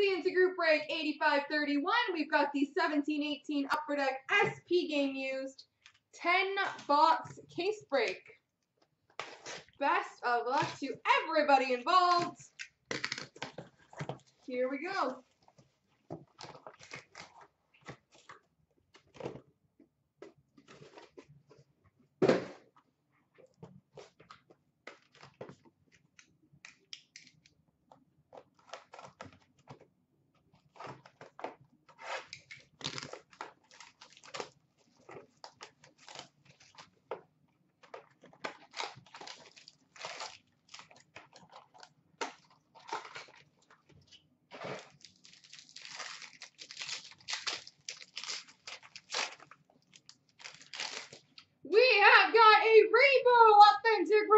into group break 85-31. We've got the 17-18 Upper Deck SP game used. 10 box case break. Best of luck to everybody involved. Here we go. We have got a rainbow authentic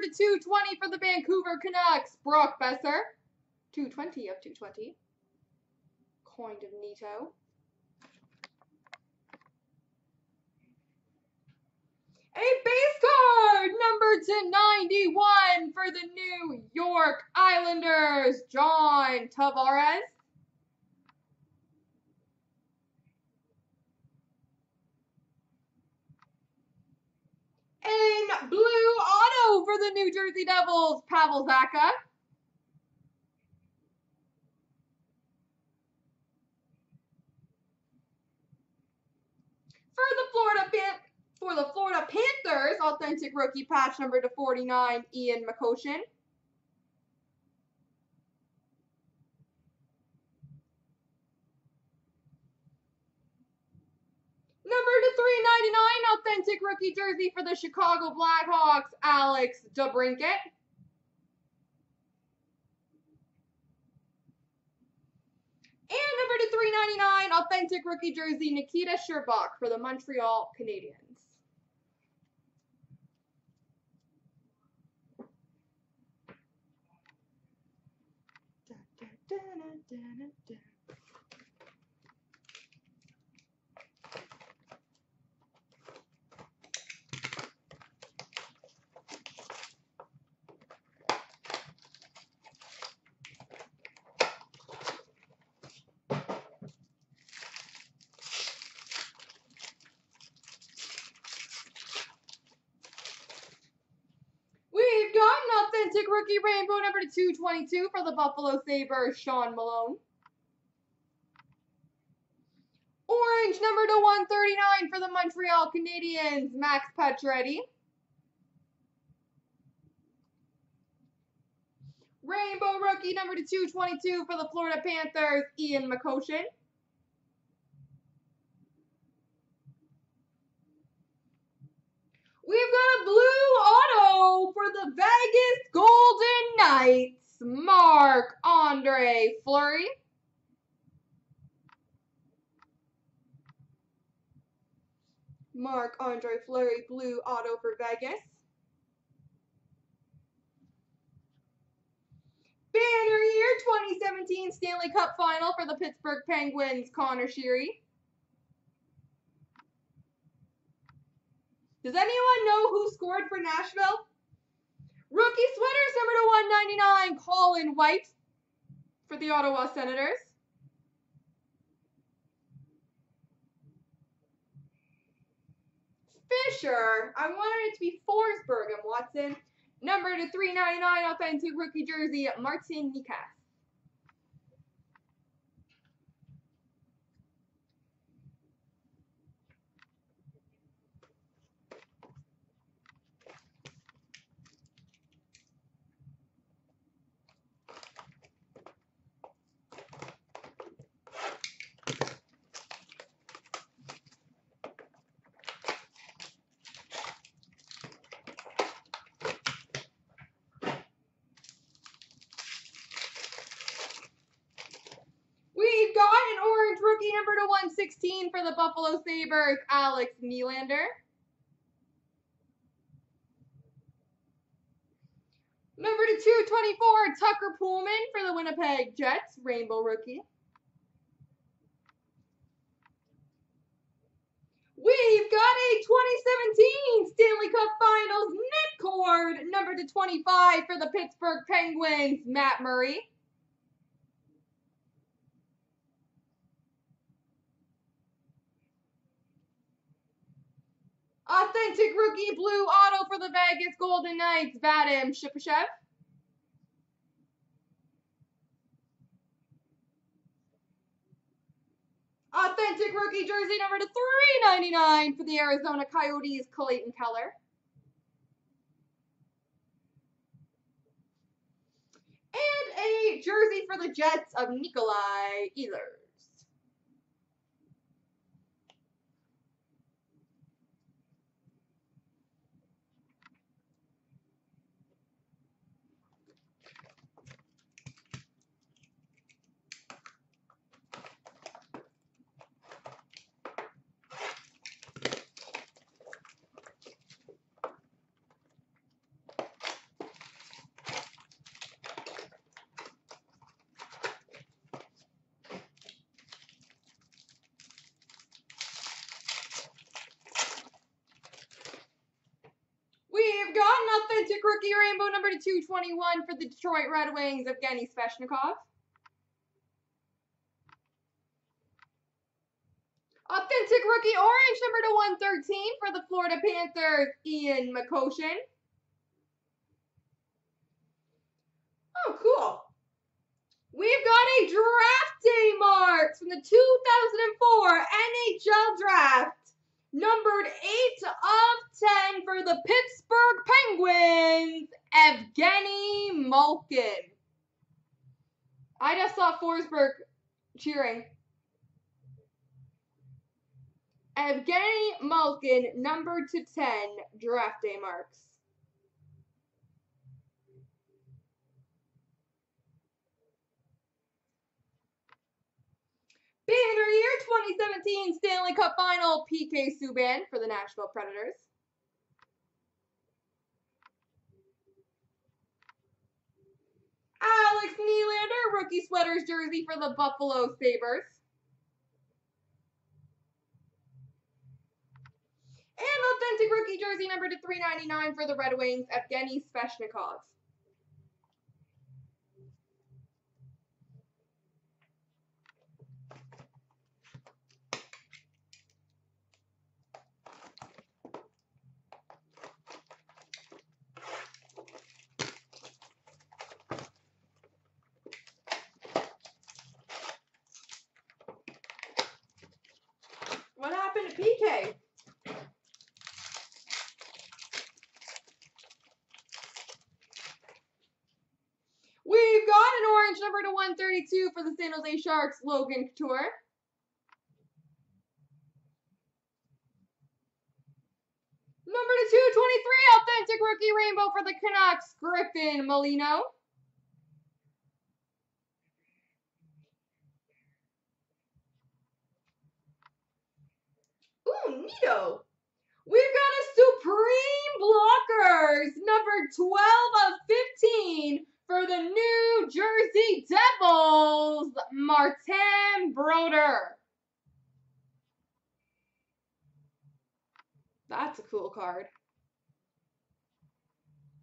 to 220 for the Vancouver Canucks, Brock Boeser. 220 of 220. Coined of Nito. A base card number to 91 for the New York Islanders, John Tavares. In blue auto for the New Jersey Devils, Pavel Zacha. For the Florida Pan- for the Florida Panthers, authentic rookie patch number to 49, Ian McCoshen. Number to 399, authentic rookie jersey for the Chicago Blackhawks, Alex DeBrincat. And number to 399, authentic rookie jersey, Nikita Scherbak for the Montreal Canadiens. Da, da, da, da, da, da. We've got an authentic rookie rainbow number to 222 for the Buffalo Sabres, Sean Malone. Orange number to 139 for the Montreal Canadiens, Max Pacioretty. Rainbow rookie number to 222 for the Florida Panthers, Ian McCoshen. We've got a blue auto for the Vegas Golden Knights, Marc-Andre Fleury. Marc-Andre Fleury, blue auto for Vegas. Banner year 2017 Stanley Cup final for the Pittsburgh Penguins, Connor Sheary. Does anyone know who scored for Nashville? Rookie sweaters number to 199, Colin White for the Ottawa Senators. Fisher. I wanted it to be Forsberg and Watson. Number to 399, authentic rookie jersey, Martin Necas. We've got an orange rookie number to 116 for the Buffalo Sabres, Alex Nylander. Number to 224, Tucker Poolman for the Winnipeg Jets, rainbow rookie. We've got a 2017 Stanley Cup Finals Net Cord, number to 25 for the Pittsburgh Penguins, Matt Murray. Authentic rookie blue auto for the Vegas Golden Knights, Vadim Shipachyov. Authentic rookie jersey number to 399 for the Arizona Coyotes, Clayton Keller. And a jersey for the Jets of Nikolai Ehlers. We've got an authentic rookie rainbow number to 221 for the Detroit Red Wings of Evgeny Svechnikov. Authentic rookie orange number to 113 for the Florida Panthers, Ian McCoshen. Oh, cool. We've got a draft day marks from the 2004 NHL draft. Numbered 8 of 10 for the Pittsburgh Penguins, Evgeny Malkin. I just saw Forsberg cheering. Evgeny Malkin, numbered to 10, draft day marks. Banner year 2017 Stanley Cup Final PK Subban for the Nashville Predators. Alex Nylander rookie sweaters jersey for the Buffalo Sabres. And authentic rookie jersey number to 399 for the Red Wings, Evgeny Svechnikov. Happened to PK? We've got an orange number to 132 for the San Jose Sharks, Logan Couture. Number to 223, authentic rookie rainbow for the Canucks, Griffen Molino. We've got a Supreme Blockers, number 12 of 15 for the New Jersey Devils, Martin Brodeur. That's a cool card.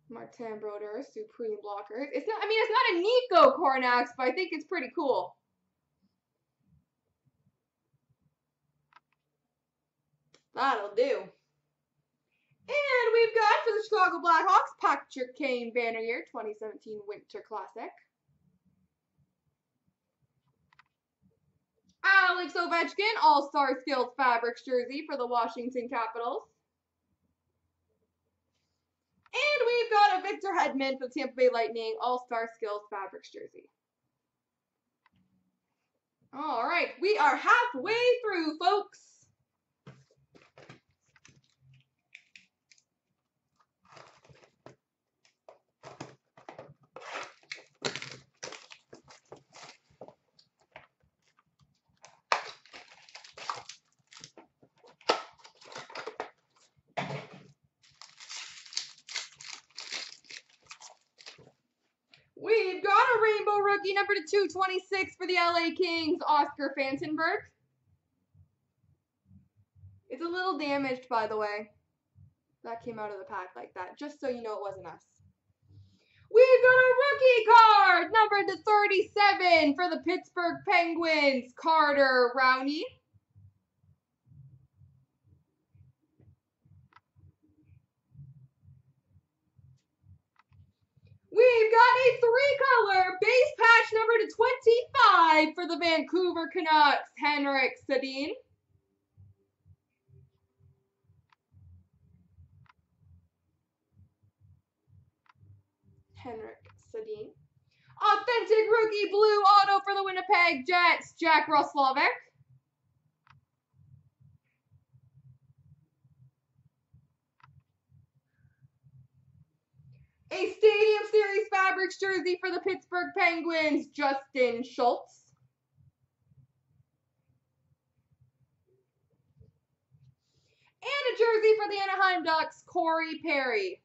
Martin Brodeur, Supreme Blockers. It's not, I mean, it's not a Nico Cornax, but I think it's pretty cool. That'll do. And we've got for the Chicago Blackhawks, Patrick Kane Banner Year 2017 Winter Classic. Alex Ovechkin All-Star Skills Fabrics jersey for the Washington Capitals. And we've got a Victor Hedman for the Tampa Bay Lightning All-Star Skills Fabrics jersey. All right, we are halfway through, folks. We've got a rainbow rookie number to 226 for the LA Kings, Oscar Fantenberg. It's a little damaged, by the way. That came out of the pack like that, just so you know it wasn't us. We've got a rookie card, number to 37 for the Pittsburgh Penguins, Carter Rowney. We've got a three-color base patch number to 25 for the Vancouver Canucks, Henrik Sedin. Henrik Sedin. Authentic rookie blue auto for the Winnipeg Jets, Jack Roslovic. A Stadium Fabrics jersey for the Pittsburgh Penguins, Justin Schultz. And a jersey for the Anaheim Ducks, Corey Perry.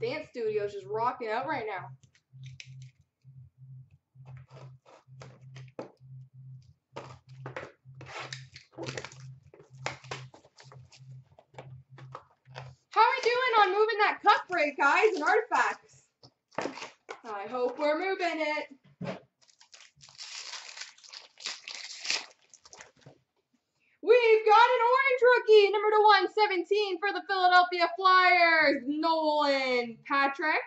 Dance Studio's just rocking out right now. How are we doing on moving guys, and artifacts? I hope we're moving it. We've got an orange rookie, number to 117 for the Philadelphia Flyers, Nolan Patrick.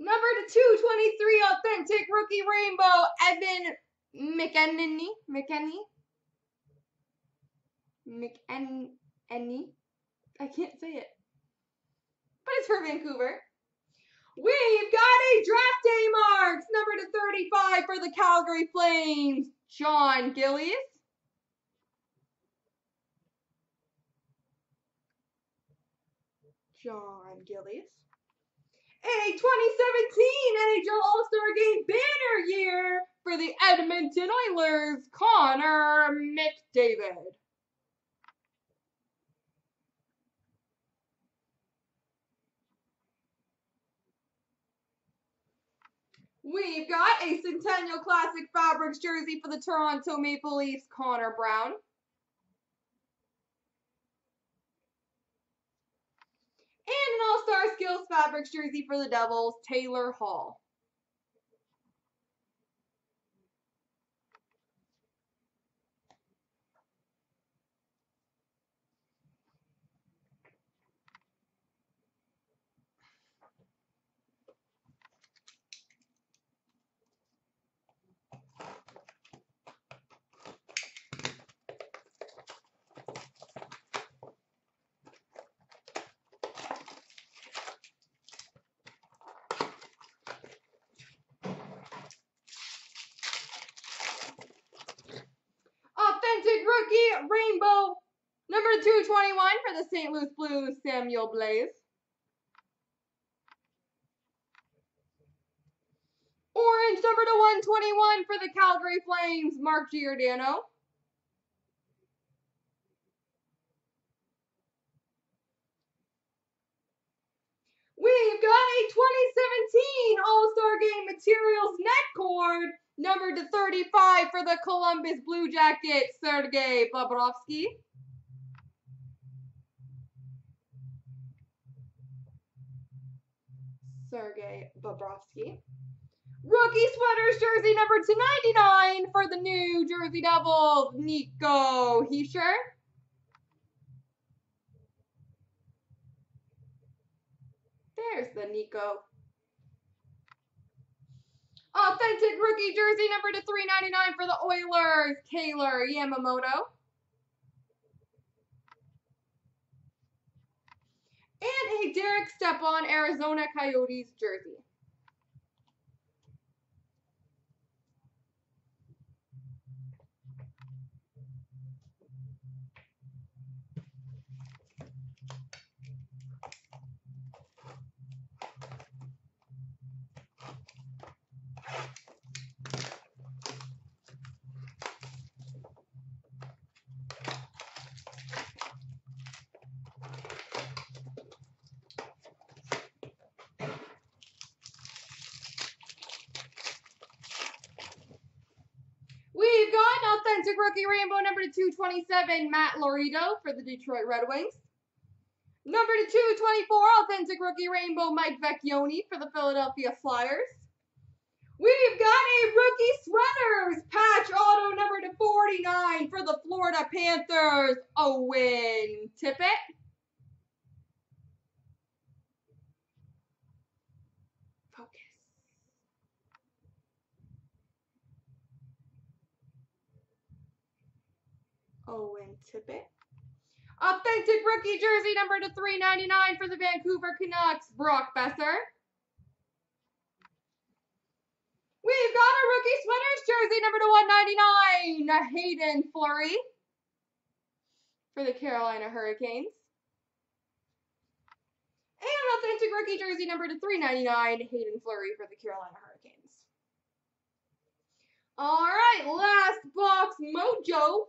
Number to 223, authentic rookie rainbow, Evan McEneny. McEneny. McEneny. I can't say it. But it's for Vancouver. We've got a draft day marks, number to 35 for the Calgary Flames, John Gillies. John Gillies. A 2017 NHL All-Star Game banner year for the Edmonton Oilers, Connor McDavid. We've got a Centennial Classic Fabrics jersey for the Toronto Maple Leafs, Connor Brown. And an All-Star Skills Fabrics jersey for the Devils, Taylor Hall. Authentic rookie rainbow number 221 for the St. Louis Blues, Samuel Blais. Orange number to 121 for the Calgary Flames, Mark Giordano. We've got a 2017 All-Star Game Materials Net Cord, number to 35 for the Columbus Blue Jackets, Sergei Bobrovsky. Sergei Bobrovsky. Rookie sweaters jersey number to 99 for the New Jersey Devils, Nico Hischier. There's the Nico. Authentic rookie jersey number to 399 for the Oilers, Kailer Yamamoto. And a Derek Stepan Arizona Coyotes jersey. We've got an authentic rookie rainbow number to 227, Matt Lorito for the Detroit Red Wings. Number to 224, authentic rookie rainbow Mike Vecchione for the Philadelphia Flyers. We've got a rookie sweaters patch auto number to 49 for the Florida Panthers, Owen Tippett. Owen Tippett. Authentic rookie jersey number to 399 for the Vancouver Canucks, Brock Boeser. We've got a rookie sweaters jersey number to 199, Hayden Fleury for the Carolina Hurricanes. And authentic rookie jersey number to 399, Hayden Fleury for the Carolina Hurricanes. All right, last box mojo.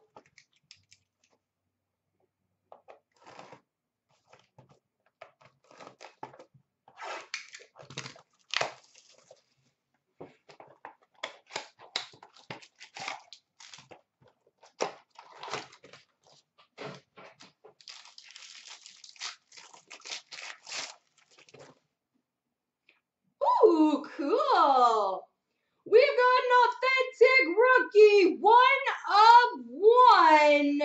Ooh, cool. We've got an authentic rookie, one of one,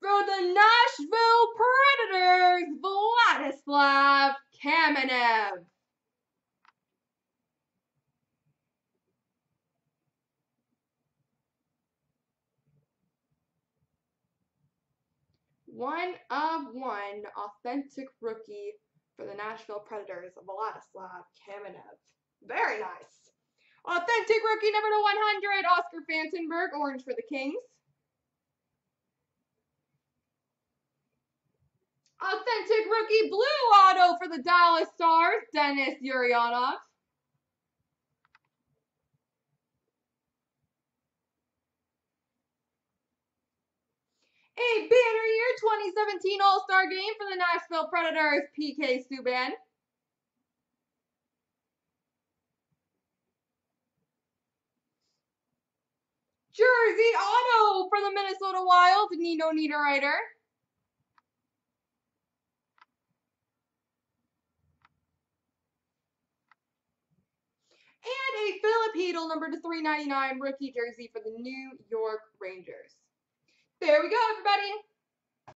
for the Nashville Predators, Vladislav Kamenev. One of one, authentic rookie for the Nashville Predators, of Vladislav Kamenev. Very nice. Authentic rookie number to 100, Oscar Fantenberg, orange for the Kings. Authentic rookie blue auto for the Dallas Stars, Denis Gurianov. A banner year 2017 All-Star game for the Nashville Predators, PK Subban. Jersey auto for the Minnesota Wild, Nino Niederreiter. And a Filip Chytil number to 399 rookie jersey for the New York Rangers. There we go, everybody.